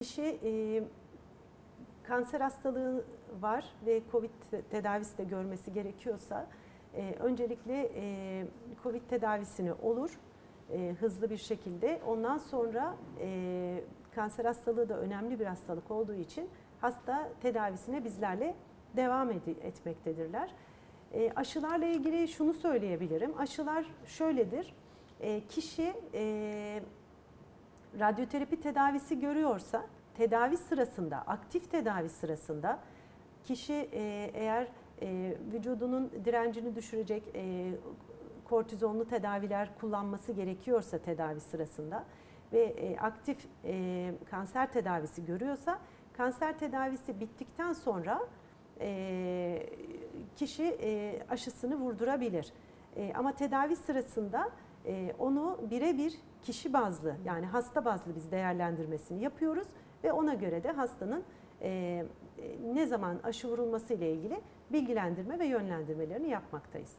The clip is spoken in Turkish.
Kişi e, kanser hastalığı var ve COVID tedavisi de görmesi gerekiyorsa e, öncelikle e, COVID tedavisini olur e, hızlı bir şekilde. Ondan sonra e, kanser hastalığı da önemli bir hastalık olduğu için hasta tedavisine bizlerle devam ed- etmektedirler. E, aşılarla ilgili şunu söyleyebilirim. Aşılar şöyledir. E, kişi e, radyoterapi tedavisi görüyorsa tedavi sırasında, aktif tedavi sırasında kişi e, eğer e, vücudunun direncini düşürecek e, kortizonlu tedaviler kullanması gerekiyorsa tedavi sırasında ve aktif kanser tedavisi görüyorsa kanser tedavisi bittikten sonra kişi aşısını vurdurabilir. Ama tedavi sırasında onu birebir kişi bazlı yani hasta bazlı biz değerlendirmesini yapıyoruz ve ona göre de hastanın e, e, ne zaman aşı vurulması ile ilgili bilgilendirme ve yönlendirmelerini yapmaktayız.